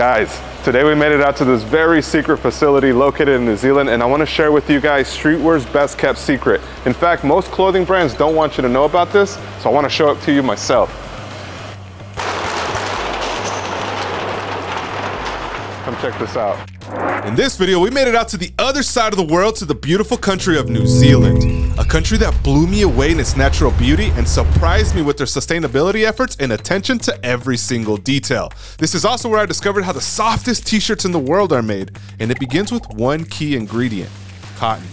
Guys, today we made it out to this very secret facility located in New Zealand and I want to share with you guys streetwear's best kept secret. In fact, most clothing brands don't want you to know about this, so I want to show it to you myself. Check this out. In this video, we made it out to the other side of the world to the beautiful country of New Zealand. A country that blew me away in its natural beauty and surprised me with their sustainability efforts and attention to every single detail. This is also where I discovered how the softest t-shirts in the world are made, and it begins with one key ingredient, cotton.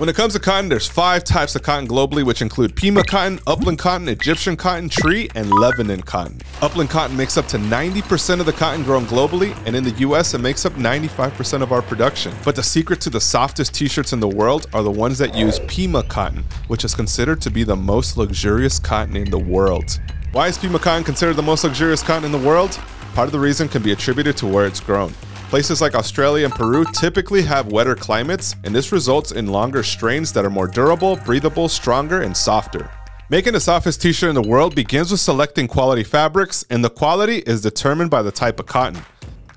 When it comes to cotton, there's five types of cotton globally, which include Pima cotton, upland cotton, Egyptian cotton, tree, and Lebanon cotton. Upland cotton makes up to 90% of the cotton grown globally, and in the US, it makes up 95% of our production. But the secret to the softest t-shirts in the world are the ones that use Pima cotton, which is considered to be the most luxurious cotton in the world. Why is Pima cotton considered the most luxurious cotton in the world? Part of the reason can be attributed to where it's grown. Places like Australia and Peru typically have wetter climates, and this results in longer strains that are more durable, breathable, stronger, and softer. Making the softest t-shirt in the world begins with selecting quality fabrics, and the quality is determined by the type of cotton.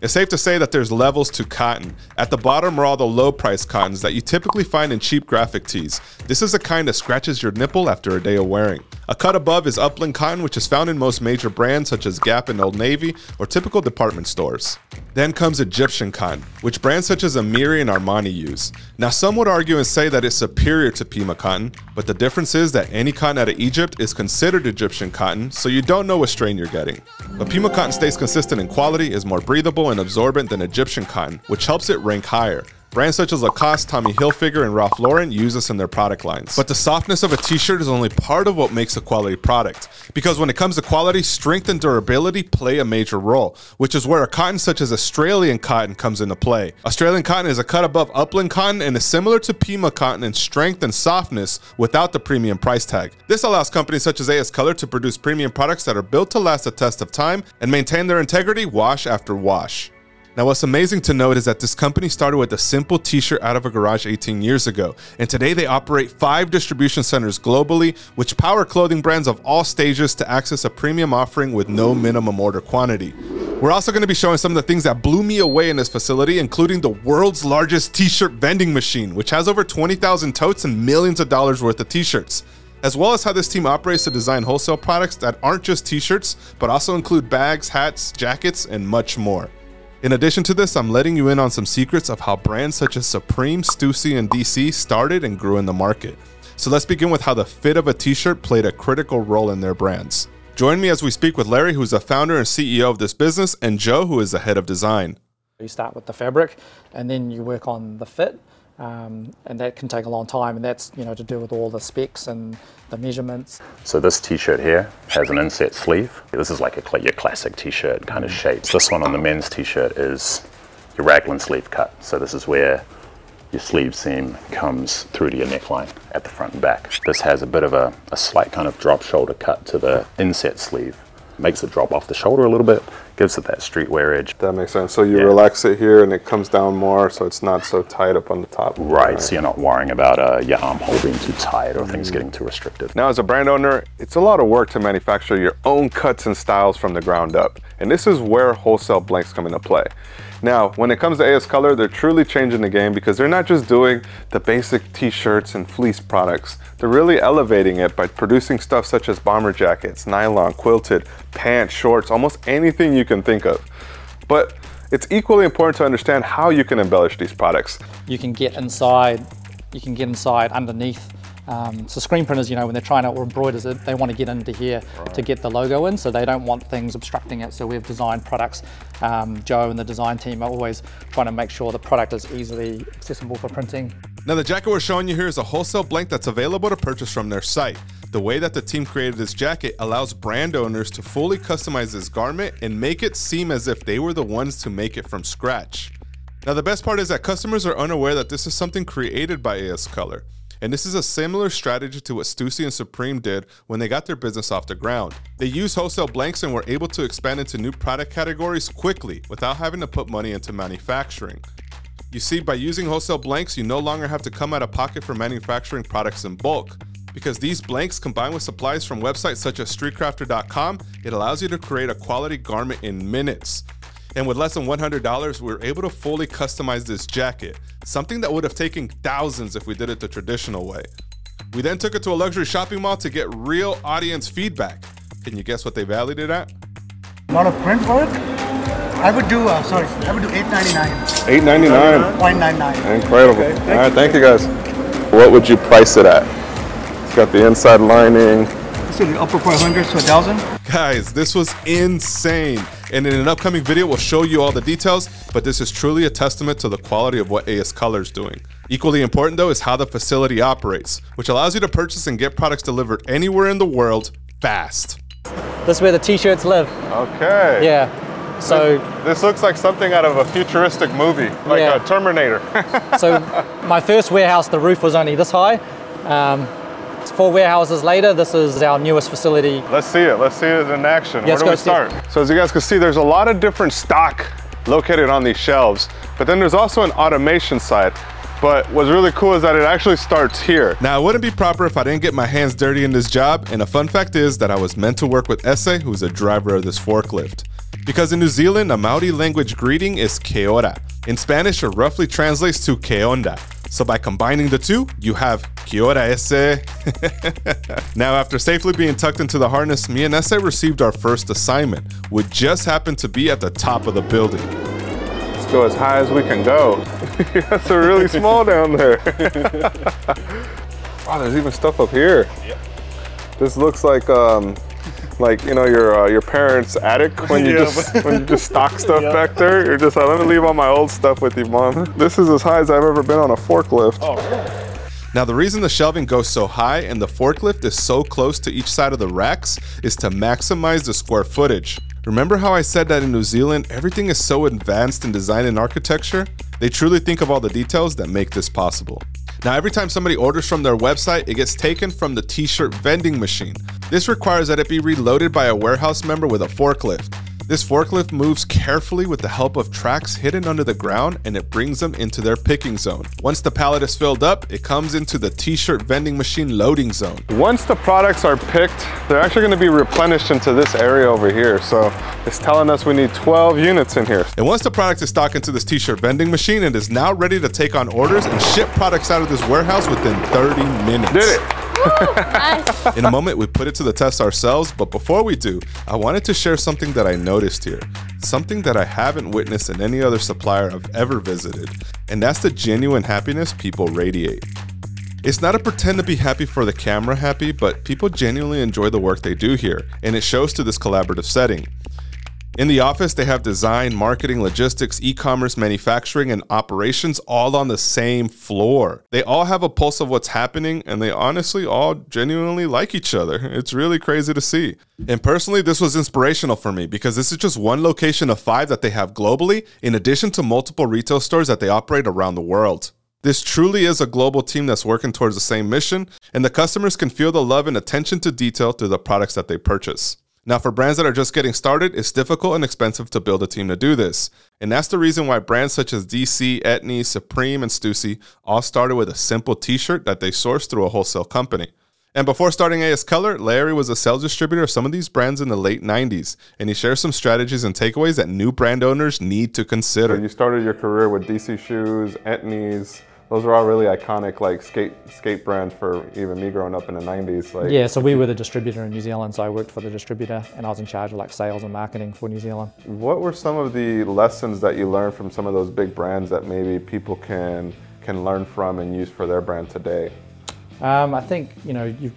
It's safe to say that there's levels to cotton. At the bottom are all the low price cottons that you typically find in cheap graphic tees. This is the kind that scratches your nipple after a day of wearing. A cut above is upland cotton, which is found in most major brands such as Gap and Old Navy or typical department stores. Then comes Egyptian cotton, which brands such as Amiri and Armani use. Now some would argue and say that it's superior to Pima cotton, but the difference is that any cotton out of Egypt is considered Egyptian cotton, so you don't know what strain you're getting. But Pima cotton stays consistent in quality, is more breathable and absorbent than Egyptian cotton, which helps it rank higher. Brands such as Lacoste, Tommy Hilfiger, and Ralph Lauren use this in their product lines. But the softness of a t-shirt is only part of what makes a quality product. Because when it comes to quality, strength and durability play a major role, which is where a cotton such as Australian cotton comes into play. Australian cotton is a cut above upland cotton and is similar to Pima cotton in strength and softness without the premium price tag. This allows companies such as AS Colour to produce premium products that are built to last the test of time and maintain their integrity wash after wash. Now, what's amazing to note is that this company started with a simple t-shirt out of a garage 18 years ago, and today they operate five distribution centers globally, which power clothing brands of all stages to access a premium offering with no minimum order quantity. We're also going to be showing some of the things that blew me away in this facility, including the world's largest t-shirt vending machine, which has over 20,000 totes and millions of dollars worth of t-shirts as well as how this team operates to design wholesale products that aren't just t-shirts, but also include bags, hats, jackets, and much more. In addition to this, I'm letting you in on some secrets of how brands such as Supreme, Stussy, and DC started and grew in the market. So let's begin with how the fit of a t-shirt played a critical role in their brands. Join me as we speak with Larry, who's the founder and CEO of this business, and Joe, who is the head of design. You start with the fabric, and then you work on the fit, um, and that can take a long time and that's you know to do with all the specs and the measurements. So this t-shirt here has an inset sleeve. This is like a, your classic t-shirt kind of shape. This one on the men's t-shirt is your raglan sleeve cut. So this is where your sleeve seam comes through to your neckline at the front and back. This has a bit of a, a slight kind of drop shoulder cut to the inset sleeve makes it drop off the shoulder a little bit, gives it that streetwear edge. That makes sense. So you yeah. relax it here and it comes down more so it's not so tight up on the top. Right, right. so you're not worrying about uh, your armhole holding too tight or mm things getting too restricted. Now as a brand owner, it's a lot of work to manufacture your own cuts and styles from the ground up. And this is where wholesale blanks come into play. Now, when it comes to AS Colour, they're truly changing the game because they're not just doing the basic t-shirts and fleece products. They're really elevating it by producing stuff such as bomber jackets, nylon, quilted, pants, shorts, almost anything you can think of. But it's equally important to understand how you can embellish these products. You can get inside, you can get inside underneath um, so screen printers, you know, when they're trying to, or embroiders, they want to get into here right. to get the logo in, so they don't want things obstructing it. So we've designed products. Um, Joe and the design team are always trying to make sure the product is easily accessible for printing. Now the jacket we're showing you here is a wholesale blank that's available to purchase from their site. The way that the team created this jacket allows brand owners to fully customize this garment and make it seem as if they were the ones to make it from scratch. Now the best part is that customers are unaware that this is something created by AS Colour. And this is a similar strategy to what Stussy and Supreme did when they got their business off the ground. They used wholesale blanks and were able to expand into new product categories quickly without having to put money into manufacturing. You see, by using wholesale blanks, you no longer have to come out of pocket for manufacturing products in bulk. Because these blanks combined with supplies from websites such as streetcrafter.com, it allows you to create a quality garment in minutes. And with less than $100, we were able to fully customize this jacket, something that would have taken thousands if we did it the traditional way. We then took it to a luxury shopping mall to get real audience feedback. Can you guess what they valued it at? A lot of print work. I would do, uh, sorry, I would do 899, Eight ninety nine. 0.99. Incredible. All right, thank you guys. What would you price it at? It's got the inside lining. This is the upper part 100 to 1,000. Guys, this was insane. And in an upcoming video, we'll show you all the details, but this is truly a testament to the quality of what AS Colour is doing. Equally important though is how the facility operates, which allows you to purchase and get products delivered anywhere in the world fast. This is where the t-shirts live. Okay. Yeah. So This looks like something out of a futuristic movie, like Yeah. a Terminator. So my first warehouse, the roof was only this high. Um, four warehouses later, this is our newest facility. Let's see it. Let's see it in action. Let's Where do we see start? So as you guys can see, there's a lot of different stock located on these shelves, but then there's also an automation side. But what's really cool is that it actually starts here. Now, it wouldn't be proper if I didn't get my hands dirty in this job, and a fun fact is that I was meant to work with Esse, who's a driver of this forklift. Because in New Zealand, a Maori language greeting is ke ora. In Spanish, it roughly translates to que onda. So by combining the two, you have que ora esse. now, after safely being tucked into the harness, me and Esse received our first assignment, which just happened to be at the top of the building. Let's go as high as we can go. That's a really small down there. wow, there's even stuff up here. This looks like um, like you know your uh, your parents' attic when you Yeah, just when you just stock stuff back there. You're just like, let me leave all my old stuff with you, mom. This is as high as I've ever been on a forklift. Now, the reason the shelving goes so high and the forklift is so close to each side of the racks is to maximize the square footage. Remember how I said that in New Zealand, everything is so advanced in design and architecture? They truly think of all the details that make this possible. Now, every time somebody orders from their website, it gets taken from the t shirt vending machine. This requires that it be reloaded by a warehouse member with a forklift. This forklift moves carefully with the help of tracks hidden under the ground and it brings them into their picking zone. Once the pallet is filled up, it comes into the t shirt vending machine loading zone. Once the products are picked, they're actually going to be replenished into this area over here. So it's telling us we need 12 units in here. And once the product is stocked into this t shirt vending machine, it is now ready to take on orders and ship products out of this warehouse within 30 minutes. Did it? In a moment, we put it to the test ourselves, but before we do, I wanted to share something that I noticed here. Something that I haven't witnessed in any other supplier I've ever visited, and that's the genuine happiness people radiate. It's not a pretend to be happy for the camera happy, but people genuinely enjoy the work they do here, and it shows to this collaborative setting. In the office, they have design, marketing, logistics, e commerce, manufacturing, and operations all on the same floor. They all have a pulse of what's happening, and they honestly all genuinely like each other. It's really crazy to see. And personally, this was inspirational for me because this is just one location of five that they have globally, in addition to multiple retail stores that they operate around the world. This truly is a global team that's working towards the same mission, and the customers can feel the love and attention to detail through the products that they purchase. Now, for brands that are just getting started, it's difficult and expensive to build a team to do this. And that's the reason why brands such as DC, Etnies, Supreme, and Stussy all started with a simple t shirt that they sourced through a wholesale company. And before starting AS Colour, Larry was a sales distributor of some of these brands in the late 90s, and he shares some strategies and takeaways that new brand owners need to consider. You started your career with DC Shoes, Etnies. Those were all really iconic, like skate skate brands for even me growing up in the '90s. Like, Yeah, so we were the distributor in New Zealand, so I worked for the distributor and I was in charge of like sales and marketing for New Zealand. What were some of the lessons that you learned from some of those big brands that maybe people can can learn from and use for their brand today? Um, I think you know you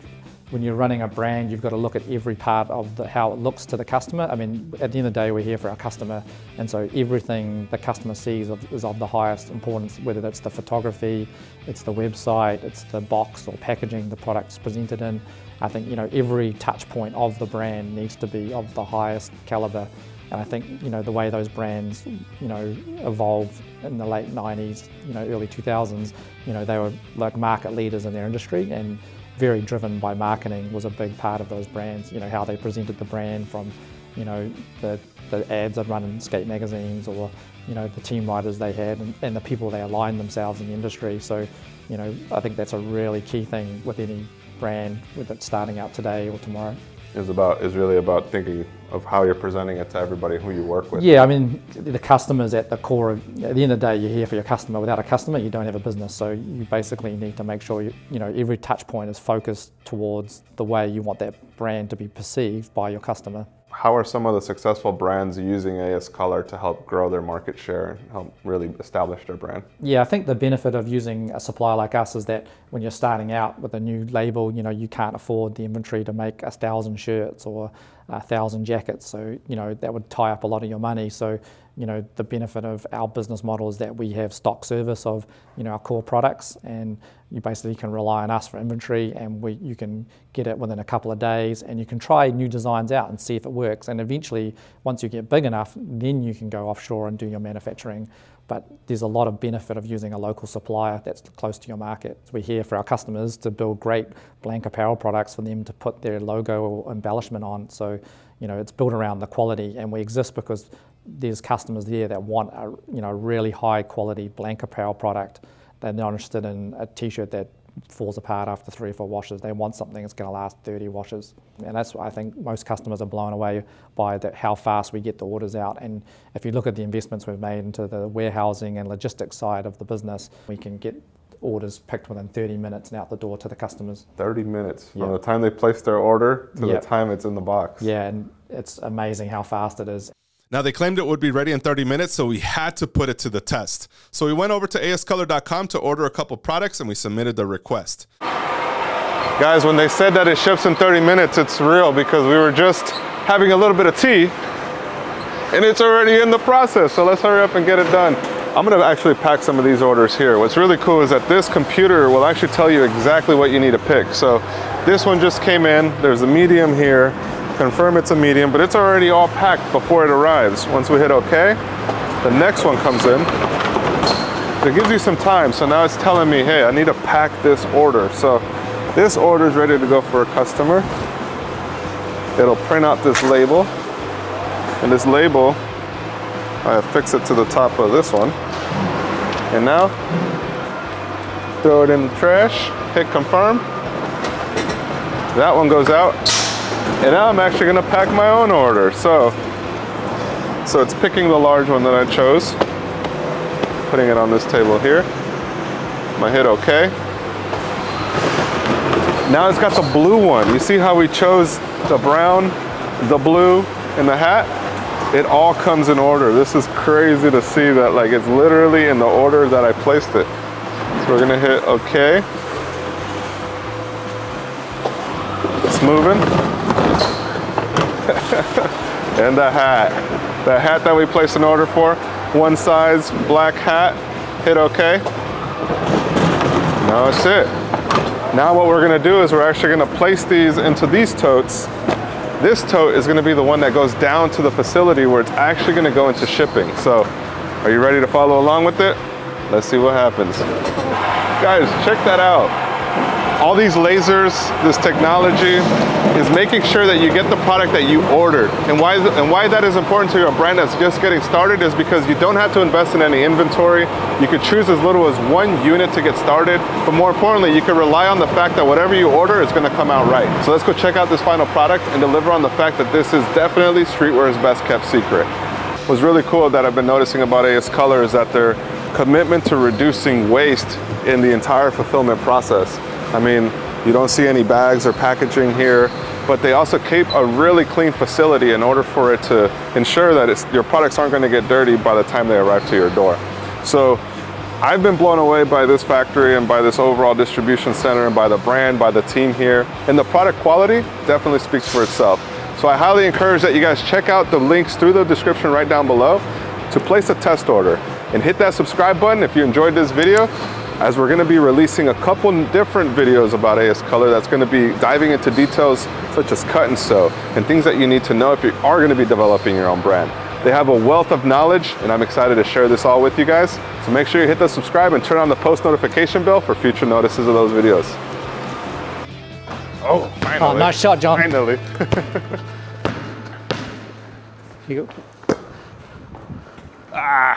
when you're running a brand, you've got to look at every part of the, how it looks to the customer. I mean, at the end of the day, we're here for our customer, and so everything the customer sees is of the highest importance. Whether that's the photography, it's the website, it's the box or packaging the product's presented in. I think you know every touch point of the brand needs to be of the highest caliber. And I think you know the way those brands you know evolved in the late 90s, you know early 2000s, you know they were like market leaders in their industry and very driven by marketing was a big part of those brands. You know how they presented the brand from you know the the ads they'd run in skate magazines or you know the team riders they had and, and the people they aligned themselves in the industry. So you know I think that's a really key thing with any brand it's starting out today or tomorrow. Is about is really about thinking of how you're presenting it to everybody who you work with. Yeah, I mean, the customer's at the core of, at the end of the day, you're here for your customer. Without a customer, you don't have a business. So you basically need to make sure, you, you know, every touch point is focused towards the way you want that brand to be perceived by your customer. How are some of the successful brands using AS Colour to help grow their market share and help really establish their brand? Yeah, I think the benefit of using a supplier like us is that when you're starting out with a new label, you know, you can't afford the inventory to make a thousand shirts or a thousand jackets. So, you know, that would tie up a lot of your money. So, you know, the benefit of our business model is that we have stock service of, you know, our core products and you basically can rely on us for inventory and we, you can get it within a couple of days and you can try new designs out and see if it works. And eventually, once you get big enough, then you can go offshore and do your manufacturing. But there's a lot of benefit of using a local supplier that's close to your market. We're here for our customers to build great blank apparel products for them to put their logo or embellishment on. So, you know, it's built around the quality and we exist because there's customers there that want a you know really high quality blank apparel product. They're not interested in a t-shirt that falls apart after three or four washes. They want something that's going to last 30 washes. And that's what I think most customers are blown away by that how fast we get the orders out. And if you look at the investments we've made into the warehousing and logistics side of the business, we can get orders picked within 30 minutes and out the door to the customers. 30 minutes from Yeah. the time they place their order to Yeah. the time it's in the box. Yeah, and it's amazing how fast it is. Now they claimed it would be ready in 30 minutes, so we had to put it to the test. So we went over to ascolour.com to order a couple products and we submitted the request. Guys, when they said that it ships in 30 minutes, it's real because we were just having a little bit of tea and it's already in the process. So let's hurry up and get it done. I'm gonna actually pack some of these orders here. What's really cool is that this computer will actually tell you exactly what you need to pick. So this one just came in. There's a medium here. Confirm it's a medium, but it's already all packed before it arrives. Once we hit okay, the next one comes in. It gives you some time. So now it's telling me, hey, I need to pack this order. So this order is ready to go for a customer. It'll print out this label. And this label, I affix it to the top of this one. And now, throw it in the trash, hit confirm. That one goes out. And now I'm actually gonna pack my own order. So, so it's picking the large one that I chose, putting it on this table here. Gonna hit okay. Now it's got the blue one. You see how we chose the brown, the blue, and the hat? It all comes in order. This is crazy to see that like it's literally in the order that I placed it. So we're gonna hit okay. It's moving. and the hat. The hat that we placed an order for, one size black hat, hit okay. Now that's it. Now what we're gonna do is we're actually gonna place these into these totes. This tote is gonna be the one that goes down to the facility where it's actually gonna go into shipping. So, are you ready to follow along with it? Let's see what happens. Guys, check that out. All these lasers, this technology is making sure that you get the product that you ordered. And why, and why that is important to a brand that's just getting started is because you don't have to invest in any inventory. You could choose as little as one unit to get started. But more importantly, you can rely on the fact that whatever you order is gonna come out right. So let's go check out this final product and deliver on the fact that this is definitely streetwear's best kept secret. What's really cool that I've been noticing about AS Colour is that their commitment to reducing waste in the entire fulfillment process. I mean, you don't see any bags or packaging here, but they also keep a really clean facility in order for it to ensure that your products aren't gonna get dirty by the time they arrive to your door. So I've been blown away by this factory and by this overall distribution center and by the brand, by the team here. And the product quality definitely speaks for itself. So I highly encourage that you guys check out the links through the description right down below to place a test order and hit that subscribe button if you enjoyed this video as we're gonna be releasing a couple different videos about AS Colour that's gonna be diving into details such as cut and sew and things that you need to know if you are gonna be developing your own brand. They have a wealth of knowledge and I'm excited to share this all with you guys. So make sure you hit the subscribe and turn on the post notification bell for future notices of those videos. Oh, oh finally. Oh, nice shot, John. Finally. Here you go. Ah.